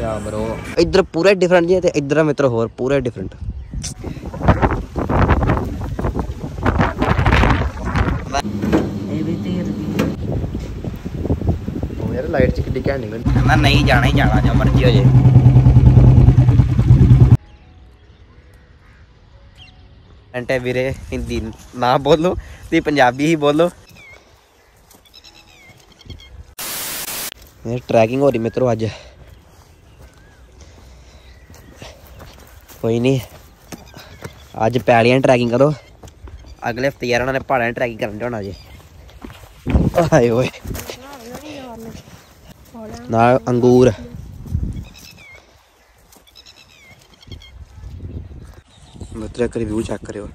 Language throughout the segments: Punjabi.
ਯਾ ਬ్రో ਇੱਧਰ ਪੂਰੇ ਡਿਫਰੈਂਟ ਜੀ ਤੇ ਇੱਧਰ ਮਿੱਤਰ ਹੋਰ ਪੂਰੇ ਡਿਫਰੈਂਟ ਇਹ ਵੀ ਤੇਰ ਵੀ ਉਹ ਯਾਰ ਲਾਈਟ ਚ ਕਿੱਡੀ ਘੈਂਟ ਨਿਕਲ। ਕਹਿੰਦਾ ਨਹੀਂ ਜਾਣਾ ਹੀ ਜਾਣਾ ਜੋ ਮਰਜ਼ੀ ਹੋ ਜੇ। ਐਂਟੇ ਵੀਰੇ ਹਿੰਦੀ ਨਾ ਬੋਲੋ ਤੇ ਪੰਜਾਬੀ ਹੀ ਬੋਲੋ। ਇਹ ਟਰੈਕਿੰਗ ਹੋ ਰਹੀ ਮਿੱਤਰੋ ਅੱਜ। ਕੋਈ ਨਹੀਂ ਅੱਜ ਪੈਲੀਆਂ ਟਰੈਕਿੰਗ ਕਰੋ। ਅਗਲੇ ਹਫ਼ਤੇ ਯਾਰ ਉਹਨਾਂ ਨੇ ਪਹਾੜਾਂ ਦੀ ਟਰੈਕਿੰਗ ਕਰਨ ਜਾਣਾ ਜੇ ਆਏ ਓਏ ਨਾਲ ਅੰਗੂਰ। ਮਿੱਤਰ, ਇੱਕ ਰਿਵਿਊ ਚੈੱਕ ਕਰਿਓ।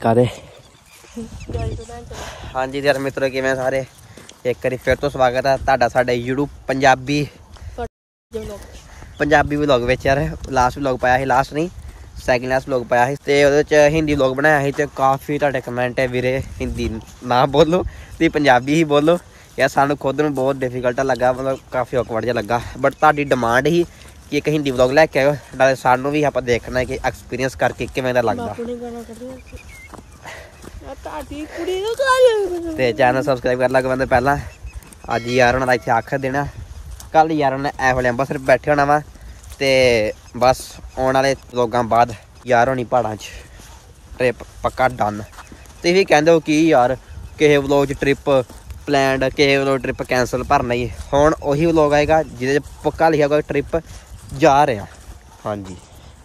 ਕਾਦੇ ਹਾਂਜੀ ਯਾਰ ਮਿੱਤਰੋ, ਕਿਵੇਂ ਸਾਰੇ? ਇੱਕ ਵਾਰੀ ਫਿਰ ਤੋਂ ਸਵਾਗਤ ਹੈ ਤੁਹਾਡਾ, ਸਾਡੇ YouTube ਪੰਜਾਬੀ। ਪੰਜਾਬੀ ਵਲੌਗ ਵਿੱਚ ਯਾਰ ਲਾਸਟ ਵਲੌਗ ਪਾਇਆ ਸੀ ਲਾਸਟ ਨਹੀਂ ਸੈਕਿੰਡ ਲਾਸਟ ਵਲੌਗ ਪਾਇਆ ਸੀ। ਤੇ ਉਹਦੇ ਵਿੱਚ ਹਿੰਦੀ ਵਲੌਗ ਬਣਾਇਆ ਸੀ ਤੇ ਕਾਫੀ ਤੁਹਾਡੇ ਕਮੈਂਟ ਹੈ ਵੀਰੇ ਹਿੰਦੀ ਨਾ ਬੋਲੋ ਤੇ ਪੰਜਾਬੀ ਹੀ ਬੋਲੋ। ਯਾਰ ਸਾਨੂੰ ਖੁਦ ਨੂੰ ਬਹੁਤ ਡਿਫਿਕਲਟ ਲੱਗਾ ਮਤਲਬ ਕਾਫੀ ਔਕਵਰਡ ਜਿਹਾ ਲੱਗਾ। ਬਟ ਤੁਹਾਡੀ ਡਿਮਾਂਡ ਹੀ ਕਿ ਇੱਕ ਹਿੰਦੀ ਵਲੌਗ ਲੈ ਕੇ ਆਇਓ ਨਾਲੇ ਸਾਨੂੰ ਵੀ ਆਪਾਂ ਦੇਖਣਾ ਕਿ ਐਕਸਪੀਰੀਅੰਸ ਕਰਕੇ ਕਿਵੇਂ ਦਾ ਲੱਗਦਾ। ਸੀ ਤੇ ਚੈਨਲ ਸਬਸਕ੍ਰਾਈਬ ਕਰ ਲੱਗ ਬੰਦੇ ਪਹਿਲਾਂ। ਅੱਜ ਯਾਰ ਉਹਨਾਂ ਦਾ ਇੱਥੇ ਆਖਰ ਦੇਣਾ ਕੱਲ ਯਾਰ ਉਹਨੇ ਐ ਵਾਲੇ ਅੰਬਰਸਰ ਬੈਠੇ ਹੋਣਾ ਵਾ ਤੇ ਬਸ ਆਉਣ ਵਾਲੇ ਲੋਕਾਂ ਬਾਅਦ ਯਾਰ ਹੋਣੀ ਪਹਾੜਾਂ 'ਚ ਟ੍ਰਿਪ ਪੱਕਾ ਡਨ ਤੇ ਵੀ ਕਹਿੰਦੇ ਹੋ ਕਿ ਯਾਰ ਕਿਸੇ ਵਲੋਗ 'ਚ ਟ੍ਰਿਪ ਪਲਾਨਡ ਕਿਸੇ ਵਲੋਗ ਟ੍ਰਿਪ ਕੈਨਸਲ ਪਰ ਨਹੀਂ ਹੁਣ ਉਹੀ ਵਲੋਗ ਆਏਗਾ ਜਿਹਦੇ 'ਚ ਪੱਕਾ ਲਿਖਿਆ ਹੋਗਾ ਟ੍ਰਿਪ ਜਾ ਰਿਹਾ ਹਾਂਜੀ।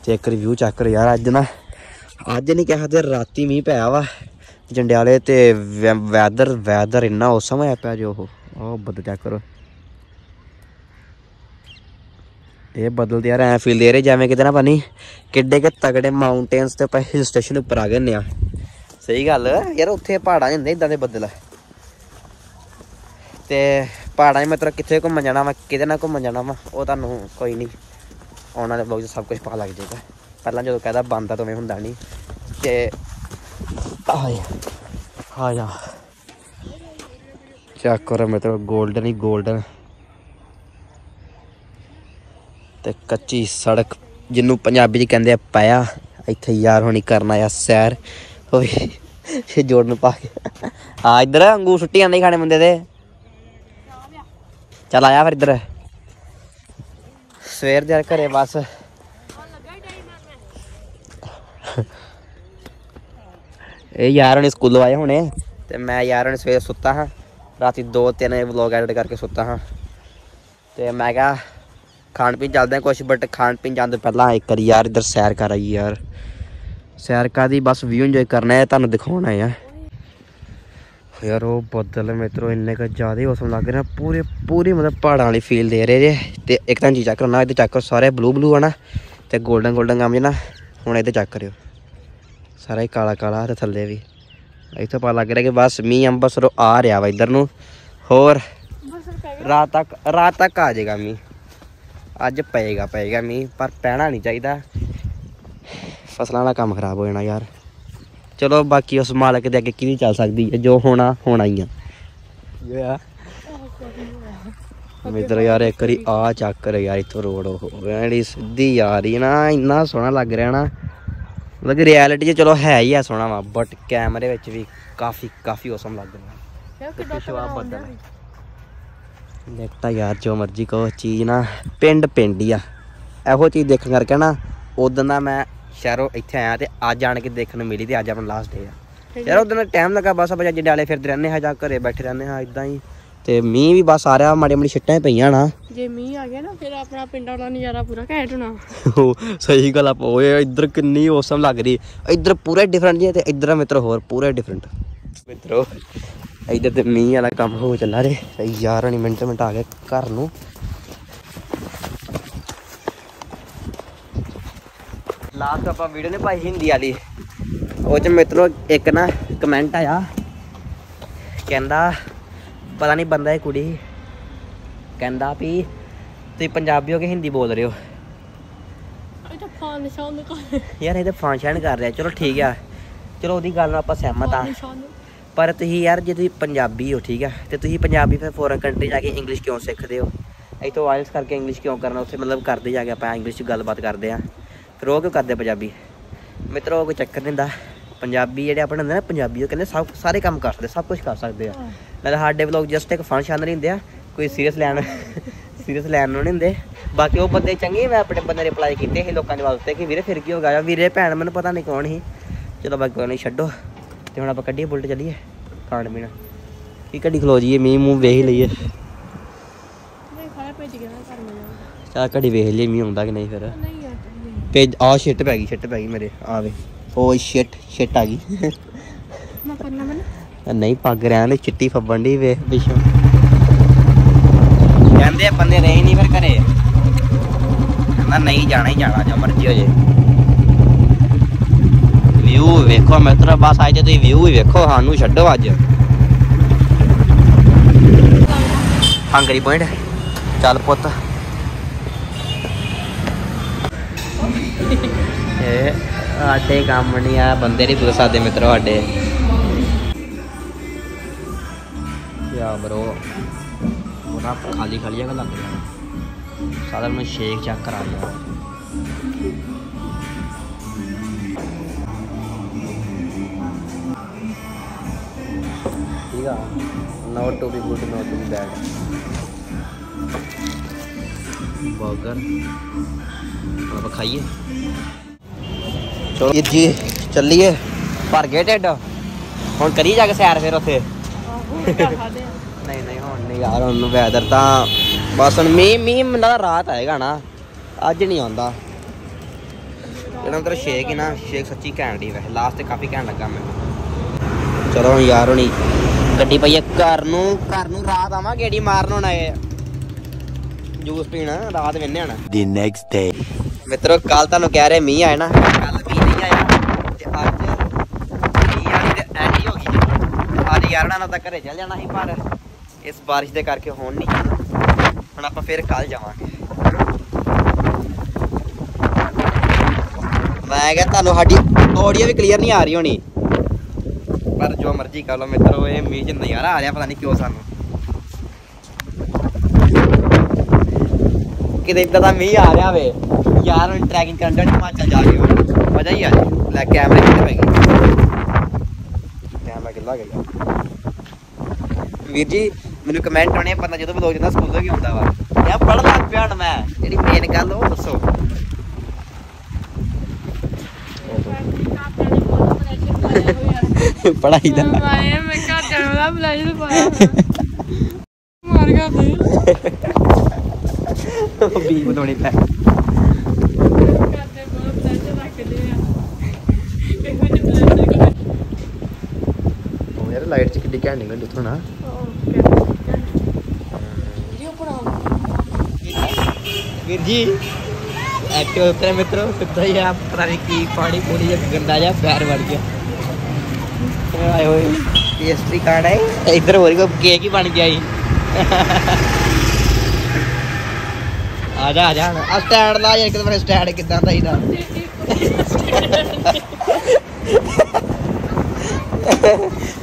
ਤੇ ਇੱਕ ਰਿਵਿਊ ਚੈੱਕ ਕਰੋ ਯਾਰ ਅੱਜ ਨਾ। ਅੱਜ ਨਹੀਂ ਕਿਹਾ ਤੇ ਰਾਤੀ ਮੀਂਹ ਪਿਆ ਵਾ ਜੰਡਿਆਲੇ ਤੇ ਵੈਦਰ ਵੈਦਰ ਇੰਨਾ ਔਸਮ ਹੋਇਆ ਪਿਆ ਜੋ ਉਹ। ਉਹ ਬੱਦਲ ਚੈੱਕ ਕਰੋ। ਇਹ ਬਦਲਦੇ ਯਾਰ ਐ ਫੀਲ ਦੇ ਰਹੇ, ਜਿਵੇਂ ਕਿਤੇ ਨਾ ਪਾਣੀ ਕਿੱਡੇ ਕਿ ਤਗੜੇ ਮਾਊਂਟੇਨਸ ਤੇ ਆਪਾਂ ਹਿਲ ਸਟੇਸ਼ਨ ਉੱਪਰ ਆ ਗਏ ਨੇ ਆ। ਸਹੀ ਗੱਲ, ਯਾਰ ਉੱਥੇ ਪਹਾੜਾਂ 'ਚ ਹੁੰਦੇ ਇਦਾਂ ਦੇ ਬੱਦਲ ਤੇ ਪਹਾੜਾਂ 'ਚ ਮਤਲਬ ਕਿੱਥੇ ਘੁੰਮਣ ਜਾਣਾ ਵਾ, ਕਿਤੇ ਨਾ ਘੁੰਮਣ ਜਾਣਾ ਵਾ, ਉਹ ਤੁਹਾਨੂੰ ਕੋਈ ਨਹੀਂ ਆਉਣ ਵਾਲੇ ਵਲੌਗ 'ਚ ਸਭ ਕੁਝ ਪਤਾ ਲੱਗ ਜਾਏਗਾ। ਪਹਿਲਾਂ ਜਦੋਂ ਕਹਦਾ ਬੰਦ ਆ ਹੁੰਦਾ ਨਹੀਂ। ਤੇ ਆਇਆ ਆਇਆ ਚੈੱਕ ਕਰੋ ਮਤਲਬ 골ਡਨ ਹੀ 골ਡਨ ਤੇ ਕੱਚੀ ਸੜਕ ਜਿਹਨੂੰ ਪੰਜਾਬੀ ਚ ਕਹਿੰਦੇ ਆ ਪਾਇਆ ਇੱਥੇ ਯਾਰ ਹੋਣੀ ਕਰਨ ਆਇਆ ਸੈਰ। ਓਏ ਇਹ ਜੋੜਨ ਪਾ ਕੇ। ਆ ਇੱਧਰ ਅੰਗੂਰ ਸੁੱਟੀ ਜਾਂਦੇ ਖਾਣੇ ਬੰਦੇ ਦੇ। ਚੱਲ ਆਇਆ ਫਿਰ ਇੱਧਰ। ਸਵੇਰ ਦੇ ਘਰੇ ਬਸ। ਇਹ ਯਾਰ ਹੁਣੇ ਸਕੂਲੋਂ ਆਏ ਹੁਣੇ। ਤੇ ਮੈਂ ਯਾਰ ਹੁਣੇ ਸਵੇਰੇ ਸੁੱਤਾ ਹਾਂ। ਰਾਤੀ 2-3 ਵਜੇ ਵਲੌਗ ਐਡਿਟ ਕਰਕੇ ਸੁੱਤਾ ਹਾਂ। ਤੇ ਮੈਂ ਕਿਹਾ ਖਾਣ ਪੀਣ ਚੱਲਦੇ ਆ ਕੁਛ ਬਟ ਖਾਣ ਪੀਣ ਜਾਣ ਤੋਂ ਪਹਿਲਾਂ ਇੱਕ ਵਾਰੀ ਯਾਰ ਇੱਧਰ ਸੈਰ ਕਰ ਆਈ ਯਾਰ। ਸੈਰ ਕਾਦੀ ਬਸ ਵਿਊ ਇੰਜੋਏ ਕਰਨਾ ਹੈ, ਤੁਹਾਨੂੰ ਦਿਖਾਉਣਾ ਹੈ। ਯਾਰ ਉਹ ਬੱਦਲ ਮਿੱਤਰੋ, ਇੰਨੇ ਕ ਜ਼ਿਆਦਾ ਮੌਸਮ ਲੱਗ ਰਿਹਾ, ਪੂਰੇ, ਪੂਰੀ ਮਤਲਬ ਪਹਾੜਾਂ ਵਾਲੀ ਫੀਲ ਦੇ ਰਹੇ ਜੇ। ਤੇ ਇੱਕ ਤਾਂ ਜੀ ਚੱਕ ਕਰਨਾ ਇਹਦੇ ਚੱਕ ਸਾਰੇ ਬਲੂ ਬਲੂ ਆ ਨਾ, ਤੇ 골ਡਨ 골ਡਨ ਕੰਮ ਜੇ ਨਾ, ਹੁਣ ਇਹਦੇ ਚੱਕ ਕਰਿਓ। ਸਾਰਾ ਹੀ ਕਾਲਾ ਕਾਲਾ ਤੇ ਥੱਲੇ ਵੀ। ਇੱਥੋਂ ਪਤਾ ਲੱਗ ਰਿਹਾ ਕਿ ਬਸ ਮੀਂਹ ਅੰਬਰਸਰੋਂ ਆ ਰਿਹਾ ਵਾ ਇੱਧਰ ਨੂੰ। ਹੋਰ, ਰਾਤ ਤੱਕ ਰਾਤ ਤੱਕ ਆ ਜਾਏਗਾ ਮੀਂਹ। ਅੱਜ ਪਏਗਾ ਪਏਗਾ ਮੀਂਹ ਪਰ ਪੈਣਾ ਨਹੀਂ ਚਾਹੀਦਾ। ਫਸਲਾਂ ਦਾ ਕੰਮ ਖਰਾਬ ਹੋ ਜਾਣਾ ਯਾਰ। ਚਲੋ ਬਾਕੀ ਉਸ ਮਾਲਕ ਦੇ ਅੱਗੇ ਕੀ ਨਹੀਂ ਚੱਲ ਸਕਦੀ ਹੈ ਜੋ ਹੋਣਾ ਹੋਣਾ ਹੀ ਆ। ਯਾ। ਮਿੱਤਰ ਯਾਰ ਇੱਕ ਵਾਰੀ ਆ ਚੱਕ ਰਿਹਾ ਯਾਰ ਇੱਥੋਂ ਰੋਡ ਉਹ। ਜਿਹੜੀ ਸਿੱਧੀ ਆ ਰਹੀ ਹੈ ਨਾ ਇੰਨਾ ਸੋਹਣਾ ਲੱਗ ਰਿਹਾ ਨਾ। ਮਤਲਬ ਰਿਐਲਿਟੀ 'ਚ ਚਲੋ ਹੈ ਹੀ ਆ ਸੋਹਣਾ ਵਾ ਬਟ ਕੈਮਰੇ ਵਿੱਚ ਵੀ ਕਾਫੀ ਕਾਫੀ ਔਸਮ ਲੱਗ ਰਿਹਾ। ਯਾਰ ਕਿੱਡਾ ਪਿਛਵਾ ਬੱਦਲ ਦੇਖਤਾ ਯਾਰ ਜੋ ਮਰਜ਼ੀ ਕਹੋ ਚੀਜ਼ ਨਾ ਪਿੰਡ ਪਿੰਡ ਹੀ ਆ। ਇਹੋ ਚੀਜ਼ ਦੇਖਣ ਕਰਕੇ ਨਾ ਉਦੋਂ ਦਾ ਮੈਂ ਸ਼ਹਿਰੋਂ ਇੱਥੇ ਆਇਆ ਤੇ ਅੱਜ ਆਣ ਕੇ ਦੇਖਣ ਨੂੰ ਮਿਲੀ ਤੇ ਅੱਜ ਆਪਣਾ ਲਾਸਟ ਡੇ ਆ। ਯਾਰ ਉਦੋਂ ਦਾ ਟਾਈਮ ਲੱਗਾ ਬਸ ਆਪਾਂ ਜੰਡਿਆਲੇ ਫਿਰਦੇ ਰਹਿੰਦੇ ਹਾਂ ਜਾਂ ਘਰੇ ਬੈਠੇ ਰਹਿੰਦੇ ਹਾਂ ਇਦਾਂ ਹੀ। ਤੇ ਮੀਂਹ ਵੀ ਬਸ ਆ ਰਿਹਾ ਮਾੜੀ ਮਾੜੀ ਛਿੱਟਾਂ ਹੀ ਪਈਆਂ ਨਾ। ਜੇ ਮੀਂਹ ਆ ਗਿਆ ਨਾ ਫਿਰ ਆਪਣਾ ਪਿੰਡ ਵਾਲਾ ਨਜ਼ਾਰਾ ਪੂਰਾ ਘੈਂਟ ਹੋਣਾ। ਉਹ ਸਹੀ ਗੱਲ ਆ ਓਏ ਇੱਧਰ ਕਿੰਨੀ ਔਸਮ ਲੱਗ ਰਹੀ। ਇੱਧਰ ਪੂਰੇ ਡਿਫਰੈਂਟ ਜੀ ਤੇ ਇੱਧਰ ਮਿੱਤਰ ਹੋਰ ਪੂਰੇ ਡਿਫਰੈਂਟ ਮਿੱਤਰੋ ਇੱਧਰ ਤੇ ਮੀਂਹ ਵਾਲਾ ਕੰਮ ਹੋ ਚੱਲਾ ਰੇ ਯਾਰ ਨਹੀਂ ਮਿੰਟ ਮਿੰਟ ਆ ਗਏ ਘਰ ਨੂੰ। ਲਾਸਟ ਆਪਾਂ ਵੀਡੀਓ ਨੇ ਪਾਈ ਹਿੰਦੀ ਵਾਲੀ। ਉਹ ਚ ਮਿੱਤਰੋ ਇੱਕ ਨਾ ਕਮੈਂਟ ਆਇਆ। ਕਹਿੰਦਾ ਪਤਾ ਨਹੀਂ ਬੰਦਾ ਹੈ ਕੁੜੀ। ਕਹਿੰਦਾ ਵੀ ਤੁਸੀਂ ਪੰਜਾਬੀ ਹੋ ਕੇ ਹਿੰਦੀ ਬੋਲ ਰਹੇ ਹੋ। ਫਾਨ ਯਾਰ ਇਹ ਤਾਂ ਫੰਕਸ਼ਨ ਕਰ ਰਿਹਾ। ਚਲੋ ਠੀਕ ਆ। ਚਲੋ ਉਹਦੀ ਗੱਲ ਨਾਲ ਆਪਾਂ ਸਹਿਮਤ ਆ। ਪਰ ਤੁਸੀਂ ਯਾਰ ਜੇ ਤੁਸੀਂ ਪੰਜਾਬੀ ਹੋ, ਠੀਕ ਆ, ਤੇ ਤੁਸੀਂ ਪੰਜਾਬੀ ਫਿਰ ਫੋਰਨ ਕੰਟਰੀ ਜਾ ਕੇ ਇੰਗਲਿਸ਼ ਕਿਉਂ ਸਿੱਖਦੇ ਹੋ? ਇੱਥੋਂ ਆਇਲਸ ਕਰਕੇ ਇੰਗਲਿਸ਼ ਕਿਉਂ ਕਰਨਾ? ਉੱਥੇ ਮਤਲਬ ਕਰਦੇ ਜਾ ਕੇ ਆਪਾਂ ਇੰਗਲਿਸ਼ 'ਚ ਗੱਲਬਾਤ ਕਰਦੇ ਆ। ਫਿਰ ਉਹ ਕਿਉਂ ਕਰਦੇ ਆ ਪੰਜਾਬੀ? ਮਿੱਤਰੋ, ਕੋਈ ਚੱਕਰ ਨਹੀਂ ਹੁੰਦਾ। ਪੰਜਾਬੀ ਜਿਹੜੇ ਆਪਣੇ ਹੁੰਦੇ ਨਾ, ਪੰਜਾਬੀ ਉਹ ਕਹਿੰਦੇ ਸਭ ਸਾਰੇ ਕੰਮ ਕਰ ਸਕਦੇ, ਸਭ ਕੁਝ ਕਰ ਸਕਦੇ ਆ। ਨਾਲੇ ਸਾਡੇ ਵਲੌਗ ਜਸਟ ਇੱਕ ਫੰਕਸ਼ਨ ਨਹੀਂ ਹੁੰਦੇ ਆ, ਕੋਈ ਸੀਰੀਅਸ ਲੈਣ ਸੀਰੀਅਸ ਲੈਣ ਨੂੰ ਨਹੀਂ ਹੁੰਦੇ। ਬਾਕੀ ਉਹ ਬੰਦੇ ਚੰਗੇ ਮੈਂ ਆਪਣੇ ਬੰਦੇ ਰਿਪਲਾਈ ਕੀਤੇ ਸੀ ਲੋਕਾਂ ਦੇ ਵਾਸਤੇ ਕਿ ਵੀਰੇ ਫਿਰ ਕੀ ਹੋ ਗਿਆ? ਵੀਰੇ ਭੈਣ ਮੈਨੂੰ ਪਤਾ ਨਹੀਂ ਕੌਣ ਸੀ। ਚਲੋ ਬਾਕੀ ਕੋਈ ਨਹੀਂ, ਛੱਡੋ। ਤੇ ਹੁਣ ਆਪਾਂ ਕੱਢੀਏ ਬੁਲਟ ਚੱਲੀਏ ਖਾਣ ਪੀਣ ਕੀ ਕੱਢੀ ਖਲੋ ਜੀਏ ਮੀਂਹ ਮੂੰਹ ਵੇਖ ਲਈਏ। ਚਾਹ ਘੜੀ ਵੇਖ ਲਈਏ ਮੀਂਹ ਆਉਂਦਾ ਕਿ ਨਹੀਂ ਫਿਰ। ਤੇ ਆ ਸ਼ਿਟ ਪੈ ਗਈ ਸ਼ਿਟ ਪੈ ਗਈ ਮੇਰੇ ਆਵੇ ਓ ਸ਼ਿਟ ਸ਼ਿਟ ਆ ਗਈ। ਮੈਂ ਕਰਨਾ ਮੈਂ ਨਹੀਂ ਪੱਗ ਰਹਿਣ ਦੇ ਚਿੱਟੀ ਫੱਬਣ ਦੀ ਵੇਖ ਪਿੱਛੋਂ। ਕਹਿੰਦੇ ਆ ਬੰਦੇ ਰਹੇ ਨਹੀਂ ਫਿਰ ਘਰੇ। ਕਹਿੰਦਾ ਨਹੀਂ ਜਾਣਾ ਹੀ ਜਾਣਾ ਜੋ ਮਰਜ਼ੀ ਹੋ ਜੇ। ਵਿਊ ਵੇਖੋ ਮਿੱਤਰ ਬਸ ਅੱਜ ਤੁਸੀਂ ਵਿਊ ਹੀ ਵੇਖੋ, ਸਾਨੂੰ ਛੱਡੋ ਅੱਜ। ਹੰਗਰੀ ਪੁਆਇੰਟ ਚੱਲ ਪੁੱਤ। ਇਹ ਆਟੇ ਕੰਮ ਨਹੀਂ ਆ, ਬੰਦੇ ਨਹੀਂ ਪੁੱਛ ਸਕਦੇ ਮਿੱਤਰੋ ਸਾਡੇ। ਯਾ ਬਰੋ, ਉਹਦਾ ਖਾਲੀ ਖਾਲੀ ਜਗ੍ਹਾ ਲੱਗ ਜਾਣਾ ਸਾਦਾ ਨੂੰ ਸ਼ੇਕ ਚੈੱਕ ਕਰਾ ਲਿਆ ਠੀਕ ਆ not to be good not to be bad 버ਗਰ ਆਪਾਂ ਖਾਈਏ ਚਲੋ ਜੀ ਚੱਲੀਏ ਭਰ ਗਏ ਢਿੱਡ ਹੁਣ ਕਰੀ ਜਾ ਕੇ ਸੈਰ ਫਿਰ ਉੱਥੇ ਆਹੋ ਕਿਆ ਖਾਦੇ ਆ ਨਹੀਂ ਨਹੀਂ ਹੁਣ ਨਹੀਂ ਯਾਰ ਹੁਣ ਵੈਦਰ ਤਾਂ ਬਸ ਹੁਣ ਮੀਂਹ ਮੀਂਹ ਮੈਨੂੰ ਲੱਗਦਾ ਰਾਤ ਆਏਗਾ ਨਾ ਅੱਜ ਨਹੀਂ ਆਉਂਦਾ ਜਿਹੜਾ ਅੰਦਰ ਸ਼ੇਕ ਹੀ ਨਾ ਸ਼ੇਕ ਸੱਚੀ ਘੈਂਟ ਹੀ ਵੈਸੇ ਲਾਸਟ ਤੇ ਕਾਫੀ ਘੈਂਟ ਲੱਗਾ ਮੈਨੂੰ ਚਲੋ ਹੁਣ ਯਾਰ ਹੁਣੀ ਗੱਡੀ ਪਈ ਹੈ ਘਰ ਨੂੰ ਘਰ ਨੂੰ ਰਾਤ ਆਵਾਂ ਗੇੜੀ ਮਾਰਨ ਹੁਣ ਆਏ ਜੂਸ ਪੀਣ ਰਾਤ ਵੇਨੇ ਹਣ। The next day. ਮਿੱਤਰੋ ਕੱਲ ਤੁਹਾਨੂੰ ਕਹਿ ਰਹੇ ਮੀਂਹ ਆਇਆ ਨਾ ਕੱਲ ਮੀਂਹ ਨਹੀਂ ਆਇਆ। ਤੇ ਅੱਜ ਮੀਂਹ ਵਾਲੀ ਤੇ ਐਂਡ ਹੀ ਹੋ ਗਈ। ਅੱਜ ਯਾਰ ਨਾਲ ਤਾਂ ਘਰੇ ਚੱਲ ਜਾਣਾ ਸੀ ਪਰ ਇਸ ਬਾਰਿਸ਼ ਦੇ ਕਰਕੇ ਹੁਣ ਨਹੀਂ ਹੁਣ ਆਪਾਂ ਫਿਰ ਕੱਲ ਜਾਵਾਂਗੇ। ਮੈਂ ਕਿਹਾ ਤੁਹਾਨੂੰ ਸਾਡੀ ਆਡੀਓ ਵੀ ਕਲੀਅਰ ਨਹੀਂ ਆ ਰਹੀ ਹੋਣੀ। ਪਰ ਜੋ ਮਰਜ਼ੀ ਕਰ ਲਓ ਮਿੱਤਰੋ ਇਹ ਮੀਂਹ 'ਚ ਨਜ਼ਾਰਾ ਆ ਰਿਹਾ ਪਤਾ ਨਹੀਂ ਕਿਉਂ ਸਾਨੂੰ। ਕਿਤੇ ਇਦਾਂ ਦਾ ਮੀਂਹ ਆ ਰਿਹਾ ਵੇ ਯਾਰ ਹੁਣ ਟਰੈਕਿੰਗ ਕਰਨ ਦਾ ਹਿਮਾਚਲ ਜਾ ਕੇ ਮਜ਼ਾ ਹੀ ਆ ਜਾਏ ਲੈ ਕੈਮਰੇ ਕਿੱਥੇ ਪੈ ਗਏ ਕੈਮਰਾ ਕਿੱਲਾ ਗਿਆ। ਵੀਰ ਜੀ ਮੈਨੂੰ ਕਮੈਂਟ ਆਉਣੇ ਆ, ਪਤਾ ਜਦੋਂ ਬਲੌਗ ਜਾਂਦਾ ਸਕੂਲੋਂ ਕੀ ਹੁੰਦਾ ਵਾ। ਯਾ ਪੜ ਲੱਗ ਪਿਆ ਮੈਂ। ਜਿਹੜੀ ਮੇਨ ਗੱਲ ਉਹ ਦੱਸੋ। ਪੜਾਈ ਦਾ। ਮੈਂ ਮੈਂ ਘਰ ਜਾਣ ਪਾਇਆ ਮਾਰ ਤੇ ਵੀ ਪੈ। ਲਾਈਟ ਚ ਕਿੱਡੀ ਘੈਂਟ ਨਿਕਲ ਉੱਥੋਂ ਨਾ। ਵੀਰ ਜੀ ਐਕਟਿਵ ਮਿੱਤਰੋ ਸਿੱਧਾ ਹੀ ਆ ਪਤਾ ਨਹੀਂ ਕੀ ਪਾਣੀ ਪੂਰੀ ਜਿਹਾ ਗੰਦਾ ਜਿਹਾ ਪੈਰ ਵੜ ਗਿਆ। ਆਏ ਹੋਏ। ਪੇਸਟਰੀ ਕਾਰਡ ਹੈ ਇੱਧਰ ਹੋਰ ਕੋਈ ਕੇਕ ਹੀ ਬਣ ਗਿਆ ਜੀ। ਆ ਜਾ ਆ ਜਾ ਆ ਸਟੈਂਡ ਲਾ ਯਾਰ ਕਿਤੇ ਸਟੈਂਡ ਕਿੱਦਾਂ ਦਾ। ਇਹਦਾ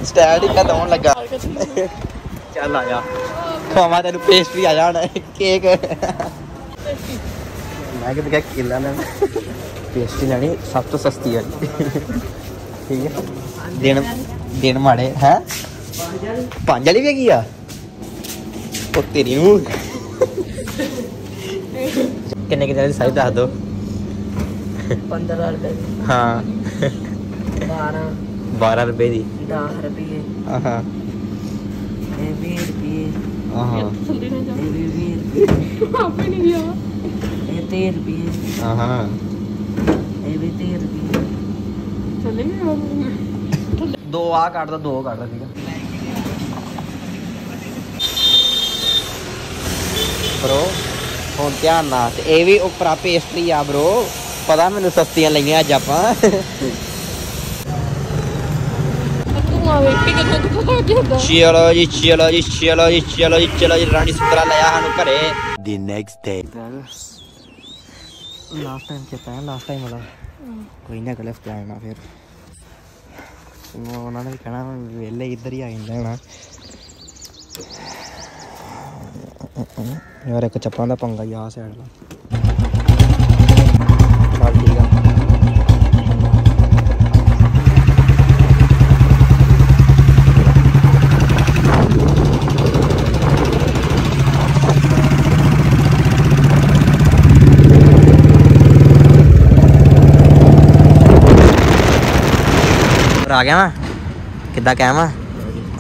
ਸਟੈਂਡ ਹੀ ਕਦੋਂ ਲੱਗਾ? ਚੱਲ ਆ ਜਾ। ਖਵਾਵਾਂ ਤੈਨੂੰ ਪੇਸਟਰੀ ਆ ਜਾਣ ਕੇਕ ਮੈਂ ਕਿਹਾ ਕਿਲਾ ਲੈਣਾ। ਪੇਸਟਰੀ ਲੈਣੀ ਸਭ ਤੋਂ ਸਸਤੀ ਹੈ ਠੀਕ ਹੈ ਦਿਨ ਦਿਨ ਮਾੜੇ ਹੈ? ਪੰਜ ਵਾਲੀ ਵੀ ਹੈਗੀ ਆ? ਉਹ ਤੇਰੀ ਨੂੰ। ਕਿੰਨੇ ਕਿੰਨੇ ਦੀ ਸਾਈਜ਼ ਦੱਸ ਦੋ। 15 ਰੁਪਏ ਹਾਂ। 12 12 ਰੁਪਏ ਦੀ। 10 ਰੁਪਏ। ਆਹਾਂ। ਇਹ 20 ਰੁਪਏ। ਆਹਾਂ। ਜਲਦੀ ਨਾ ਜਾ। ਇਹ ਵੀ 20 ਰੁਪਏ। ਆਪੇ ਨਹੀਂ ਗਿਆ। ਇਹ 30 ਰੁਪਏ। ਆਹਾਂ। ਇਹ ਵੀ 30 ਰੁਪਏ। ਚੱਲੇ ਆ ਦੋ ਆ ਕੱਢ ਦੋ ਦੋ ਕੱਢ ਠੀਕ ਆ। ਬ్రో ਹੁਣ ਧਿਆਨ ਨਾਲ ਤੇ ਇਹ ਵੀ ਉਪਰਾ ਪੇਸਟਰੀ ਆ ਬ్రో ਪਤਾ ਮੈਨੂੰ ਸਸਤੀਆਂ ਲਈਆਂ ਅੱਜ ਆਪਾਂ। ਚਲੋ ਜੀ ਚਲੋ ਜੀ ਚਲੋ ਜੀ ਚਲੋ ਜੀ ਚਲੋ ਜੀ ਰਾਣੀ ਸੁਤਰਾ ਲਿਆ ਸਾਨੂੰ ਘਰੇ। The next day. Last time ਚੇਤਾ ਹੈ? ਲਾਸਟ ਟਾਈਮ ਵਾਲਾ। ਕੋਈ ਨਾ ਅਗਲੇ ਪਲਾਨ ਫਿਰ। ਉਹਨਾਂ ਨੇ ਵੀ ਕਹਿਣਾ ਵੇਲੇ ਇੱਧਰ ਹੀ ਆ ਜਾਂਦਾ ਹੋਣਾ ਯਾਰ ਇੱਕ ਚੱਪਲਾਂ ਦਾ ਪੰਗਾ ਹੀ ਸਾਈਡ ਦਾ। ਚੱਲ ਠੀਕ ਗਿਆ ਵਾ? ਕਿੱਦਾਂ ਕਹਿ ਵਾ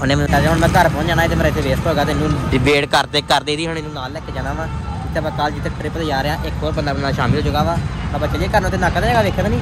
ਉਹਨੇ ਮੈਨੂੰ ਕਹਿੰਦਾ ਹੁਣ ਮੈਂ ਘਰ ਪਹੁੰਚ ਜਾਣਾ ਤੇ ਮੇਰਾ ਇੱਥੇ ਵੇਸਟ ਹੋਗਾ ਤੈਨੂੰ ਡਿਬੇਟ ਕਰਦੇ ਕਰਦੇ ਇਹਦੀ ਹੁਣ ਇਹਨੂੰ ਨਾਲ ਲੈ ਕੇ ਜਾਣਾ ਵਾ। ਜਿੱਥੇ ਆਪਾਂ ਕੱਲ ਜਿੱਥੇ ਟ੍ਰਿਪ ਤੇ ਜਾ ਰਹੇ ਆ ਇੱਕ ਹੋਰ ਬੰਦਾ ਬੰਦਾ ਸ਼ਾਮਿਲ ਹੋ ਜਾਊਗਾ ਵਾ। ਆਪਾਂ ਚੱਲੇ ਘਰ ਨੂੰ ਤੇ ਨਾਕਾ ਦੇਗਾ ਵੇਖਿਆ ਤਾਂ ਨਹੀਂ?